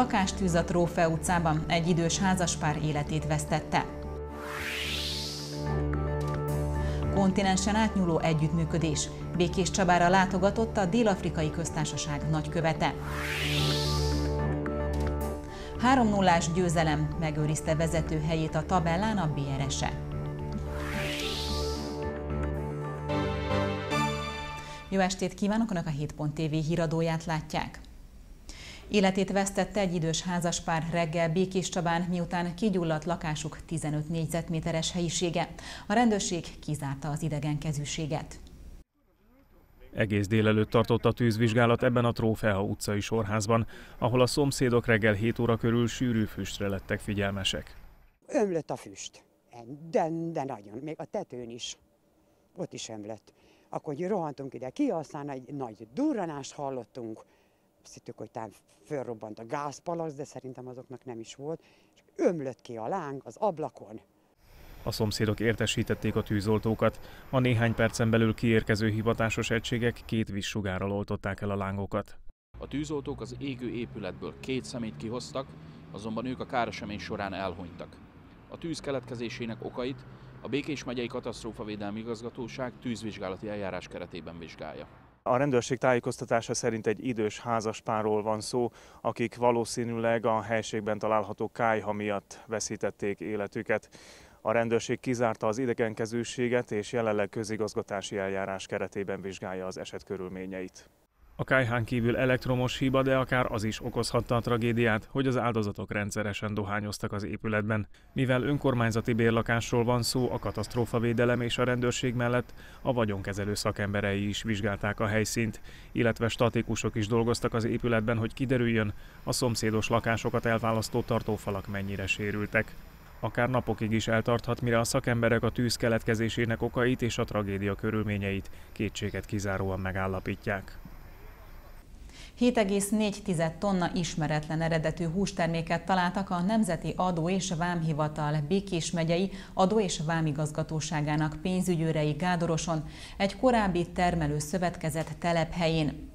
Lakástűz a Trófe utcában egy idős házaspár életét vesztette. Kontinensen átnyúló együttműködés. Békés Csabára látogatott a Dél-Afrikai Köztársaság nagykövete. 3 0 győzelem megőrizte vezető helyét a tabellán a BRS-e. Jó estét kívánok! Önök a 7.tv híradóját látják. Életét vesztette egy idős házaspár reggel Békés Csabán, miután kigyulladt lakásuk 15 négyzetméteres helyisége. A rendőrség kizárta az idegenkezűséget. Egész délelőtt tartott a tűzvizsgálat ebben a Trófea utcai sorházban, ahol a szomszédok reggel 7 óra körül sűrű füstre lettek figyelmesek. Ömlött a füst, de, de nagyon, még a tetőn is. Ott is ömlött. Akkor rohantunk ide ki, aztán egy nagy durranást hallottunk, azt hittük, hogy talán fölrobbant a gázpalasz, de szerintem azoknak nem is volt, és ömlött ki a láng az ablakon. A szomszédok értesítették a tűzoltókat. A néhány percen belül kiérkező hivatásos egységek két vízsugárral oltották el a lángokat. A tűzoltók az égő épületből két szemét kihoztak, azonban ők a káresemény során elhunytak. A tűz keletkezésének okait a Békés megyei katasztrófavédelmi igazgatóság tűzvizsgálati eljárás keretében vizsgálja. A rendőrség tájékoztatása szerint egy idős házaspárról van szó, akik valószínűleg a helységben található kájha miatt veszítették életüket. A rendőrség kizárta az idegenkezőséget és jelenleg közigazgatási eljárás keretében vizsgálja az eset körülményeit. A kájhán kívül elektromos hiba, de akár az is okozhatta a tragédiát, hogy az áldozatok rendszeresen dohányoztak az épületben. Mivel önkormányzati bérlakásról van szó, a katasztrófavédelem és a rendőrség mellett a vagyonkezelő szakemberei is vizsgálták a helyszínt, illetve statikusok is dolgoztak az épületben, hogy kiderüljön, a szomszédos lakásokat elválasztó tartófalak mennyire sérültek. Akár napokig is eltarthat, mire a szakemberek a tűz keletkezésének okait és a tragédia körülményeit kétséget kizáróan megállapítják. 7,4 tonna ismeretlen eredetű hústerméket találtak a Nemzeti Adó és Vámhivatal Békés megyei Adó és Vámigazgatóságának pénzügyőrei Gádoroson, egy korábbi termelő szövetkezet telephelyén.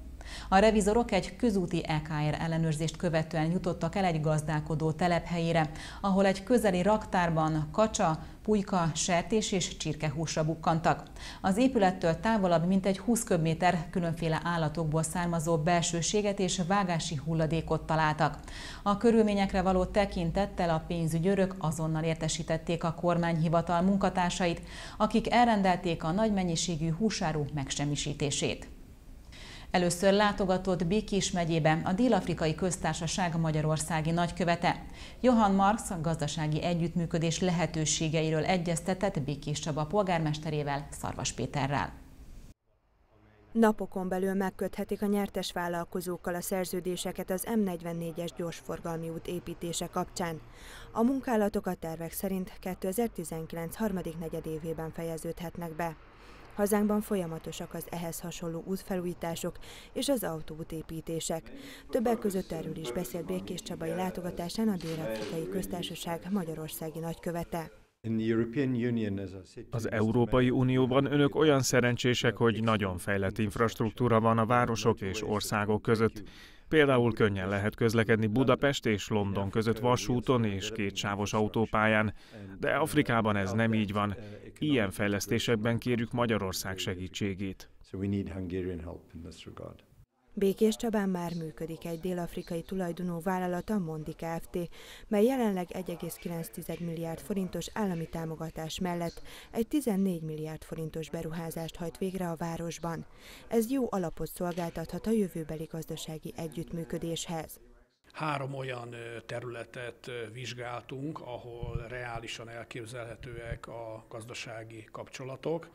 A revizorok egy közúti EKR ellenőrzést követően jutottak el egy gazdálkodó telephelyére, ahol egy közeli raktárban kacsa, pulyka, sertés és csirkehúsra bukkantak. Az épülettől távolabb mintegy 20 köbméter különféle állatokból származó belsőséget és vágási hulladékot találtak. A körülményekre való tekintettel a pénzügyőrök azonnal értesítették a kormányhivatal munkatársait, akik elrendelték a nagy mennyiségű húsáru megsemmisítését. Először látogatott Békés megyébe a Dél-Afrikai Köztársaság Magyarországi nagykövete. Johann Marx a gazdasági együttműködés lehetőségeiről egyeztetett Békés Csaba polgármesterével, Szarvas Péterrel. Napokon belül megköthetik a nyertes vállalkozókkal a szerződéseket az M44-es gyorsforgalmi út építése kapcsán. A munkálatok a tervek szerint 2019 harmadik negyedévében fejeződhetnek be. Hazánkban folyamatosak az ehhez hasonló útfelújítások és az autóútépítések. Többek között erről is beszélt Békés Csabai látogatásán a Dél-Afrikai Köztársaság Magyarországi nagykövete. Az Európai Unióban önök olyan szerencsések, hogy nagyon fejlett infrastruktúra van a városok és országok között. Például könnyen lehet közlekedni Budapest és London között vasúton és kétsávos autópályán, de Afrikában ez nem így van. Ilyen fejlesztésekben kérjük Magyarország segítségét. Békés Csabán már működik egy dél-afrikai tulajdonú vállalat, a Mondi Kft., mely jelenleg 1,9 milliárd forintos állami támogatás mellett egy 14 milliárd forintos beruházást hajt végre a városban. Ez jó alapot szolgáltathat a jövőbeli gazdasági együttműködéshez. Három olyan területet vizsgáltunk, ahol reálisan elképzelhetőek a gazdasági kapcsolatok.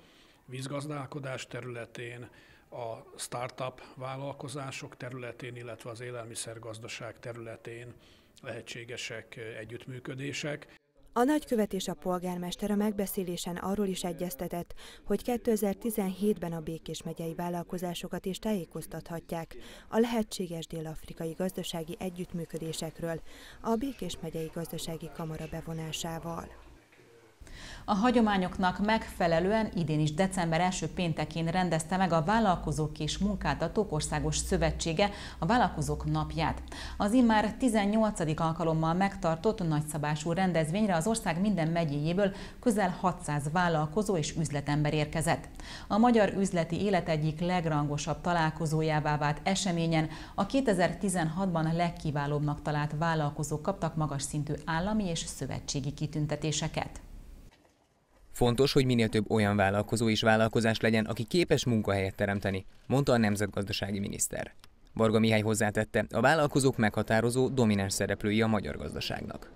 Vízgazdálkodás területén, a startup vállalkozások területén, illetve az élelmiszergazdaság területén lehetségesek együttműködések. A nagykövet és a polgármester a megbeszélésen arról is egyeztetett, hogy 2017-ben a Békés megyei vállalkozásokat is tájékoztathatják a lehetséges dél-afrikai gazdasági együttműködésekről a Békés megyei gazdasági kamara bevonásával. A hagyományoknak megfelelően idén is december első péntekén rendezte meg a Vállalkozók és Munkáltatók Országos Szövetsége a Vállalkozók Napját. Az immár 18. alkalommal megtartott nagyszabású rendezvényre az ország minden megyéjéből közel 600 vállalkozó és üzletember érkezett. A magyar üzleti élet egyik legrangosabb találkozójává vált eseményen a 2016-ban legkiválóbbnak talált vállalkozók kaptak magas szintű állami és szövetségi kitüntetéseket. Fontos, hogy minél több olyan vállalkozó és vállalkozás legyen, aki képes munkahelyet teremteni, mondta a nemzetgazdasági miniszter. Varga Mihály hozzátette, a vállalkozók meghatározó, domináns szereplői a magyar gazdaságnak.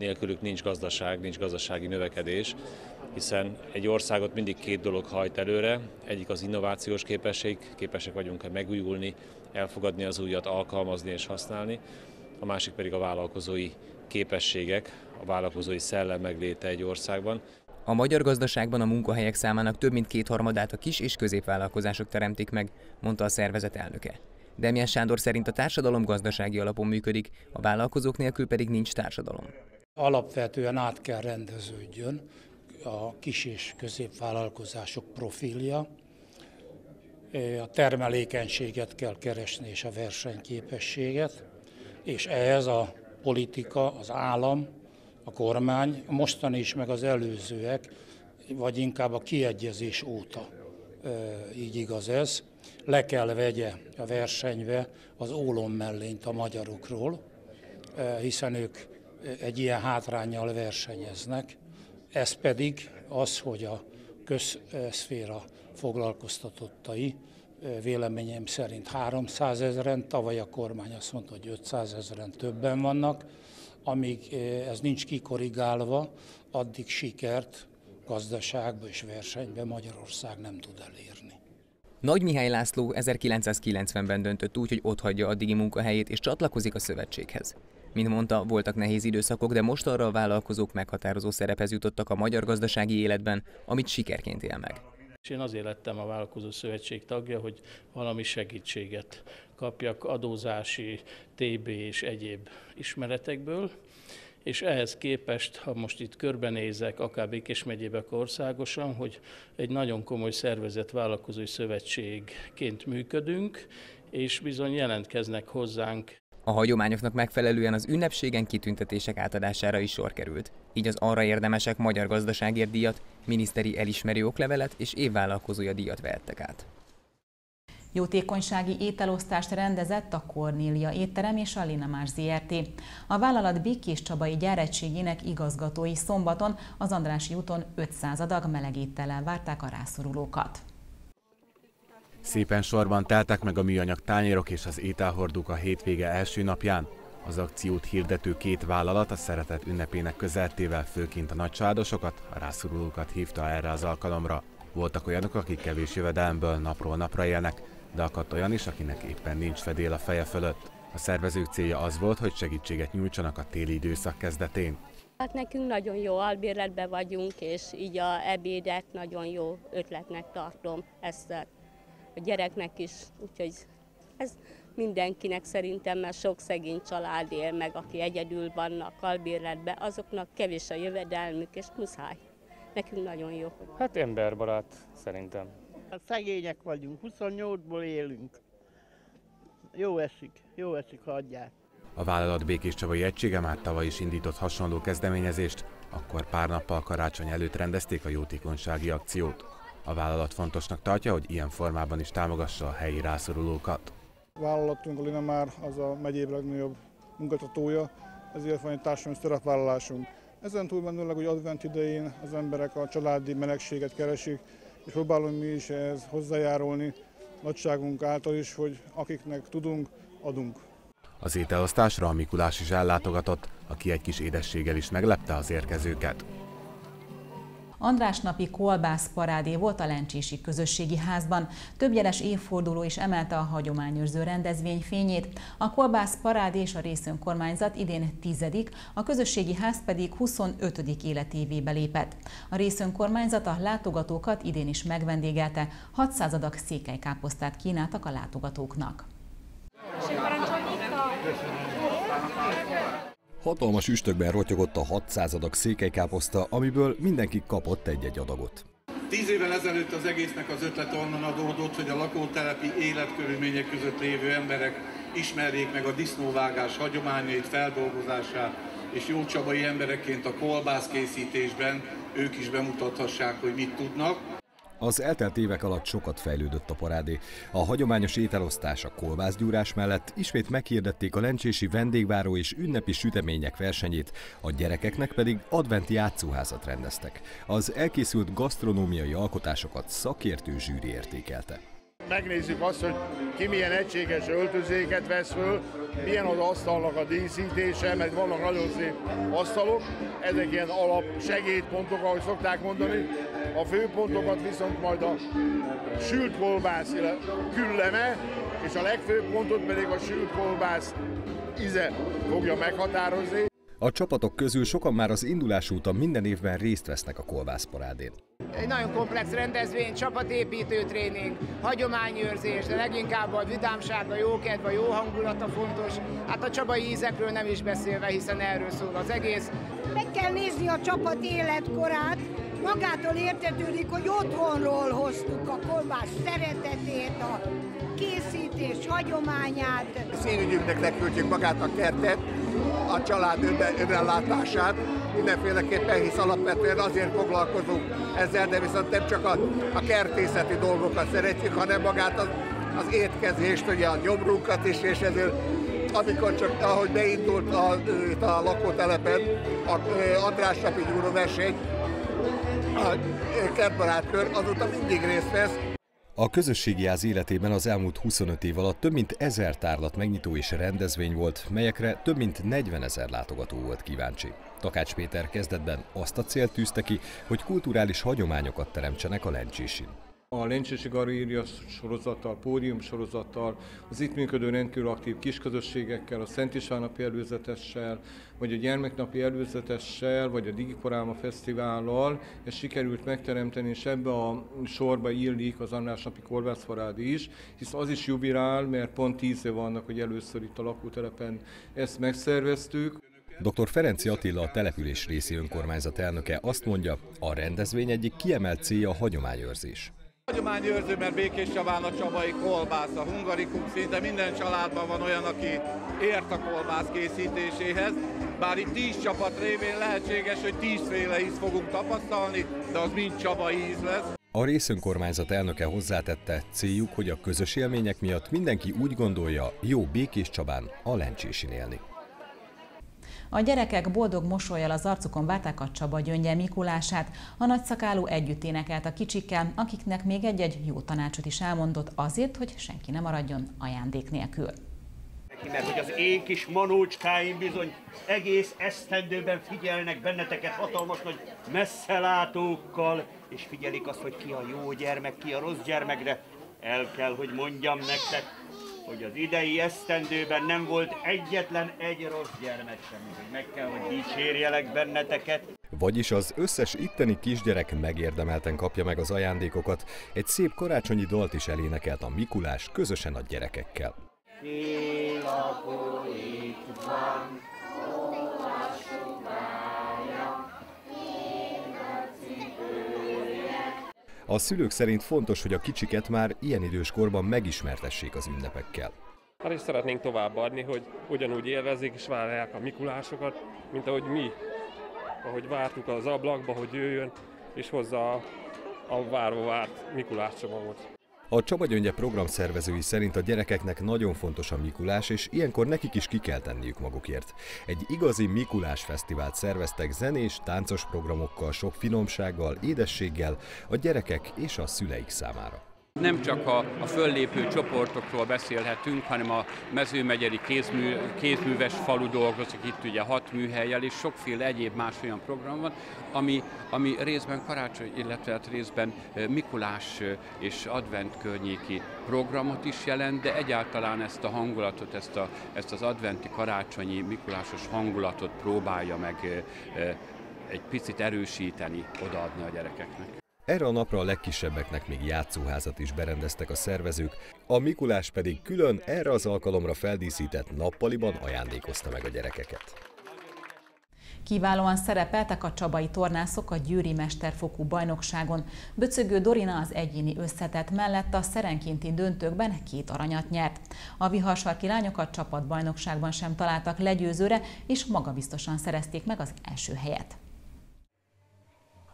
Nélkülük nincs gazdaság, nincs gazdasági növekedés, hiszen egy országot mindig két dolog hajt előre. Egyik az innovációs képesség, képesek vagyunk-e megújulni, elfogadni az újat, alkalmazni és használni. A másik pedig a vállalkozói képességek, a vállalkozói szellem megléte egy országban. A magyar gazdaságban a munkahelyek számának több mint kétharmadát a kis és középvállalkozások teremtik meg, mondta a szervezet elnöke. Demián Sándor szerint a társadalom gazdasági alapon működik, a vállalkozók nélkül pedig nincs társadalom. Alapvetően át kell rendeződjön a kis és középvállalkozások profilja, a termelékenységet kell keresni és a versenyképességet, és ehhez a politika, az állam, a kormány, a mostani is, meg az előzőek, vagy inkább a kiegyezés óta így igaz ez, le kell vegye a versenybe az ólom mellényt a magyarokról, hiszen ők egy ilyen hátrányjal versenyeznek. Ez pedig az, hogy a közszféra foglalkoztatottai véleményem szerint 300 ezeren, tavaly a kormány azt mondta, hogy 500 ezeren többen vannak, amíg ez nincs kikorrigálva, addig sikert gazdaságba és versenybe Magyarország nem tud elérni. Nagy Mihály László 1990-ben döntött úgy, hogy otthagyja addigi munkahelyét és csatlakozik a szövetséghez. Mint mondta, voltak nehéz időszakok, de most arra a vállalkozók meghatározó szerephez jutottak a magyar gazdasági életben, amit sikerként él meg. És én azért lettem a Vállalkozó Szövetség tagja, hogy valami segítséget kapjak adózási, TB és egyéb ismeretekből, és ehhez képest, ha most itt körbenézek, akár Békés megyébe országosan, hogy egy nagyon komoly szervezet vállalkozói szövetségként működünk, és bizony jelentkeznek hozzánk a hagyományoknak megfelelően az ünnepségen kitüntetések átadására is sor került. Így az arra érdemesek magyar gazdaságért díjat, miniszteri elismerő oklevelet és évvállalkozója díjat vehettek át. Jótékonysági ételosztást rendezett a Kornélia étterem és a Linamás ZRT. A vállalat Békés Csabai gyáretségének igazgatói szombaton az Andrási úton 500 adag melegétellel várták a rászorulókat. Szépen sorban teltek meg a műanyag tányérok és az ételhordók a hétvége első napján. Az akciót hirdető két vállalat a szeretet ünnepének közeltével főként a nagycsaládosokat, a rászorulókat hívta erre az alkalomra. Voltak olyanok, akik kevés jövedelemből napról napra élnek, de akadt olyan is, akinek éppen nincs fedél a feje fölött. A szervezők célja az volt, hogy segítséget nyújtsanak a téli időszak kezdetén. Hát nekünk nagyon jó albérletben vagyunk, és így a ebédet nagyon jó ötletnek tartom ezt a gyereknek is, úgyhogy ez mindenkinek szerintem, mert sok szegény család él meg, aki egyedül vannak albérletben, azoknak kevés a jövedelmük, és muszáj. Nekünk nagyon jó. Hát emberbarát szerintem. Szegények vagyunk, 28-ból élünk. Jó esik, jó esik, ha adják. A vállalat Békés Csabai Egysége már tavaly is indított hasonló kezdeményezést, akkor pár nappal karácsony előtt rendezték a jótékonysági akciót. A vállalat fontosnak tartja, hogy ilyen formában is támogassa a helyi rászorulókat. A vállalatunk, a Lina már az a megyéb legnagyobb munkatatója, ezért van egy társadalmi szerepvállalásunk. Ezen túlmenőleg, hogy advent idején az emberek a családi melegséget keresik, és próbálunk mi is ehhez hozzájárulni nagyságunk által is, hogy akiknek tudunk, adunk. Az ételosztásra a Mikulás is ellátogatott, aki egy kis édességgel is meglepte az érkezőket. András napi kolbász parádé volt a Lencsési Közösségi Házban. Többjeles évforduló is emelte a hagyományőrző rendezvény fényét. A kolbász parádé és a részönkormányzat idén tizedik, a Közösségi Ház pedig 25. életévébe lépett. A részönkormányzat a látogatókat idén is megvendégelte, 600 adag székelykáposztát kínáltak a látogatóknak. Hatalmas üstökben rotyogott a 600 adag székelykáposzta, amiből mindenki kapott egy-egy adagot. Tíz évvel ezelőtt az egésznek az ötlet onnan adódott, hogy a lakótelepi életkörülmények között lévő emberek ismerjék meg a disznóvágás hagyományait, feldolgozását, és jó csabai emberekként a kolbászkészítésben ők is bemutathassák, hogy mit tudnak. Az eltelt évek alatt sokat fejlődött a parádé. A hagyományos ételosztás a kolbászgyúrás mellett ismét meghirdették a lencsési vendégváró és ünnepi sütemények versenyét, a gyerekeknek pedig adventi játszóházat rendeztek. Az elkészült gasztronómiai alkotásokat szakértő zsűri értékelte megnézzük azt, hogy ki milyen egységes öltözéket vesz föl, milyen az asztalnak a díszítése, mert vannak nagyon szép asztalok, ezek ilyen alap segédpontok, ahogy szokták mondani. A főpontokat viszont majd a sült kolbász külleme, és a legfőbb pontot pedig a sült kolbász íze fogja meghatározni. A csapatok közül sokan már az indulás úton minden évben részt vesznek a kolbászparádén. Egy nagyon komplex rendezvény, csapatépítő tréning, hagyományőrzés, de leginkább a vidámság, a jókedv, a jó hangulata fontos. Hát a csabai ízekről nem is beszélve, hiszen erről szól az egész. Meg kell nézni a csapat életkorát, magától értetődik, hogy otthonról hoztuk a kolbász szeretetét, a készítés hagyományát. Színügyünknek leküldjük magát a kertet, a család önellátását, mindenféleképpen, hisz alapvetően azért foglalkozunk ezzel, de viszont nem csak a, a kertészeti dolgokat szeretjük, hanem magát az, az étkezést, ugye a gyomrunkat is, és ezért amikor csak, ahogy beindult a, a lakótelepen a András Sapi verseny, a kertbarátkör, azóta mindig részt vesz, a közösségi ház életében az elmúlt 25 év alatt több mint ezer tárlat megnyitó és rendezvény volt, melyekre több mint 40 ezer látogató volt kíváncsi. Takács Péter kezdetben azt a célt tűzte ki, hogy kulturális hagyományokat teremtsenek a Lencsésin a Lencsési Galéria sorozattal, pódium sorozattal, az itt működő rendkívül aktív kisközösségekkel, a Szent Istvánnapi előzetessel, vagy a gyermeknapi előzetessel, vagy a Digikoráma Fesztivállal, ezt sikerült megteremteni, és ebbe a sorba illik az András napi kolbászfarád is, hisz az is jubilál, mert pont tíz év vannak, hogy először itt a lakótelepen ezt megszerveztük. Dr. Ferenci Attila, a település részi önkormányzat elnöke azt mondja, a rendezvény egyik kiemelt célja a hagyományőrzés. Hagyományőrző, mert Békés Csabán a csabai kolbász, a hungarikum, szinte minden családban van olyan, aki ért a kolbász készítéséhez. Bár itt tíz csapat révén lehetséges, hogy tízféle íz fogunk tapasztalni, de az mind csabai íz lesz. A részönkormányzat elnöke hozzátette, céljuk, hogy a közös élmények miatt mindenki úgy gondolja, jó Békés Csabán a lencsésin élni. A gyerekek boldog mosolyjal az arcukon várták a Csaba gyöngye Mikulását. A nagyszakáló együtt énekelt a kicsikkel, akiknek még egy-egy jó tanácsot is elmondott azért, hogy senki ne maradjon ajándék nélkül. Mert hogy az én kis manócskáim bizony egész esztendőben figyelnek benneteket hatalmas nagy messzelátókkal, és figyelik azt, hogy ki a jó gyermek, ki a rossz gyermek, de el kell, hogy mondjam nektek, hogy az idei esztendőben nem volt egyetlen egy rossz gyermek sem, hogy meg kell, hogy dicsérjelek benneteket. Vagyis az összes itteni kisgyerek megérdemelten kapja meg az ajándékokat. Egy szép karácsonyi dalt is elénekelt a Mikulás közösen a gyerekekkel. itt van, A szülők szerint fontos, hogy a kicsiket már ilyen idős korban megismertessék az ünnepekkel. Hát is szeretnénk továbbadni, hogy ugyanúgy élvezik és várják a Mikulásokat, mint ahogy mi, ahogy vártuk az ablakba, hogy jöjjön, és hozza a várva várt Mikulás csomagot. A Csaba Gyöngye program szervezői szerint a gyerekeknek nagyon fontos a Mikulás, és ilyenkor nekik is ki kell tenniük magukért. Egy igazi Mikulás fesztivált szerveztek zenés, táncos programokkal, sok finomsággal, édességgel a gyerekek és a szüleik számára. Nem csak a, a föllépő csoportokról beszélhetünk, hanem a mezőmegyeri kézmű, kézműves falu dolgozik itt ugye hat műhelyel, és sokféle egyéb más olyan program van, ami, ami részben karácsony, illetve hát részben Mikulás és advent környéki programot is jelent, de egyáltalán ezt a hangulatot, ezt, a, ezt az adventi karácsonyi Mikulásos hangulatot próbálja meg egy picit erősíteni, odaadni a gyerekeknek. Erre a napra a legkisebbeknek még játszóházat is berendeztek a szervezők, a Mikulás pedig külön erre az alkalomra feldíszített nappaliban ajándékozta meg a gyerekeket. Kiválóan szerepeltek a csabai tornászok a győri mesterfokú bajnokságon. Böcögő Dorina az egyéni összetett mellett a szerenkénti döntőkben két aranyat nyert. A viharsarki lányok a csapatbajnokságban sem találtak legyőzőre, és magabiztosan szerezték meg az első helyet.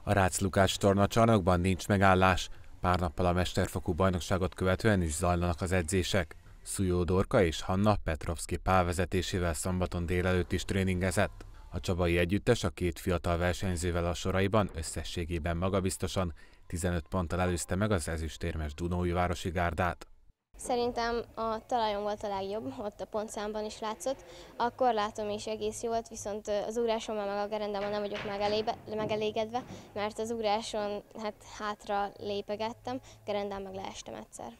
A Rácz Lukács tornacsarnokban nincs megállás. Pár nappal a mesterfokú bajnokságot követően is zajlanak az edzések. Szujó Dorka és Hanna Petrovski Pál vezetésével szombaton délelőtt is tréningezett. A Csabai Együttes a két fiatal versenyzővel a soraiban összességében magabiztosan 15 ponttal előzte meg az ezüstérmes Dunói városi gárdát. Szerintem a talajon volt a legjobb, ott a pontszámban is látszott. A korlátom is egész jó volt, viszont az ugrásommal meg a gerendemmal nem vagyok megelébe, megelégedve, mert az ugráson hát hátra lépegettem, gerendám meg leestem egyszer.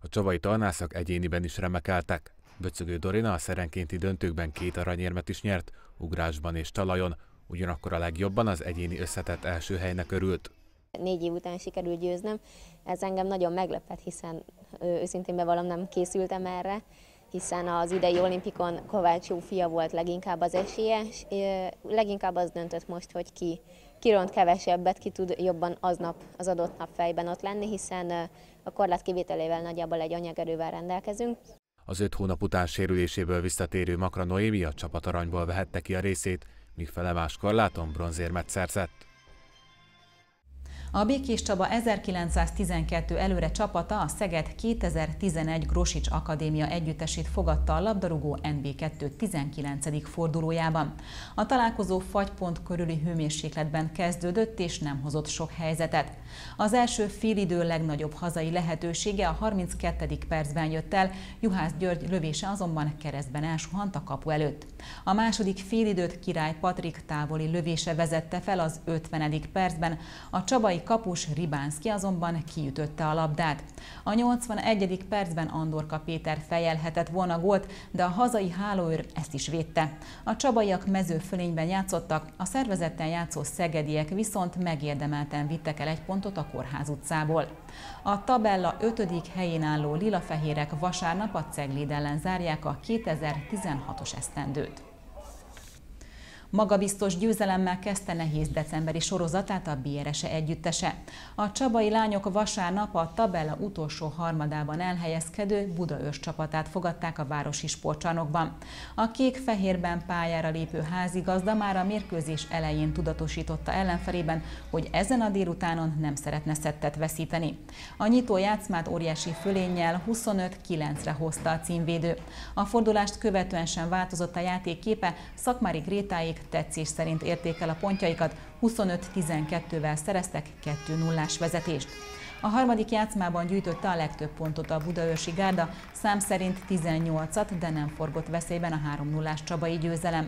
A csabai tornászok egyéniben is remekeltek. Böcögő Dorina a szerenkénti döntőkben két aranyérmet is nyert, ugrásban és talajon, ugyanakkor a legjobban az egyéni összetett első helynek örült. Négy év után sikerült győznöm, ez engem nagyon meglepett, hiszen őszintén bevallom nem készültem erre, hiszen az idei olimpikon Kovács fia volt leginkább az esélyes, leginkább az döntött most, hogy ki, ki ront kevesebbet, ki tud jobban aznap, az adott nap fejben ott lenni, hiszen a korlát kivételével nagyjából egy anyagerővel rendelkezünk. Az öt hónap után sérüléséből visszatérő Makra Noémi a csapat aranyból vehette ki a részét, míg felemás korláton bronzérmet szerzett. A Békés Csaba 1912 előre csapata a Szeged 2011 Grosics Akadémia együttesét fogadta a labdarúgó NB2 19. fordulójában. A találkozó fagypont körüli hőmérsékletben kezdődött és nem hozott sok helyzetet. Az első félidő legnagyobb hazai lehetősége a 32. percben jött el, Juhász György lövése azonban keresztben elsuhant a kapu előtt. A második félidőt Király Patrik távoli lövése vezette fel az 50. percben, a csabai kapus Ribánszki azonban kiütötte a labdát. A 81. percben Andorka Péter fejelhetett volna gólt, de a hazai hálóőr ezt is védte. A csabaiak mezőfölényben játszottak, a szervezetten játszó szegediek viszont megérdemelten vittek el egy pontot a Kórház utcából. A tabella 5. helyén álló lilafehérek vasárnap a Cegléd ellen zárják a 2016-os esztendőt. Magabiztos győzelemmel kezdte nehéz decemberi sorozatát a BRS-e együttese. A csabai lányok vasárnap a tabella utolsó harmadában elhelyezkedő Budaörs csapatát fogadták a városi sportcsarnokban. A kék-fehérben pályára lépő házigazda már a mérkőzés elején tudatosította ellenfelében, hogy ezen a délutánon nem szeretne szettet veszíteni. A nyitó játszmát óriási fölénnyel 25-9-re hozta a címvédő. A fordulást követően sem változott a játék képe, Szakmári Grétáig tetszés szerint értékel a pontjaikat, 25-12-vel szereztek 2-0-ás vezetést. A harmadik játszmában gyűjtötte a legtöbb pontot a budaörsi gárda, szám szerint 18-at, de nem forgott veszélyben a 3-0-ás csabai győzelem.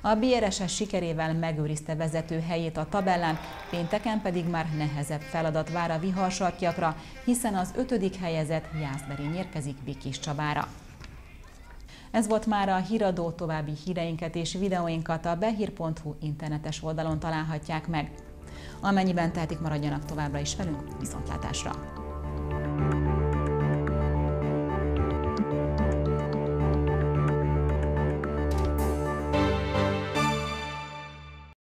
A BRSS sikerével megőrizte vezető helyét a tabellán, pénteken pedig már nehezebb feladat vár a viharsarkiakra, hiszen az ötödik helyezett Jászberény érkezik Bikis Csabára. Ez volt már a híradó, további híreinket és videóinkat a behír.hu internetes oldalon találhatják meg. Amennyiben tehetik, maradjanak továbbra is velünk, viszontlátásra!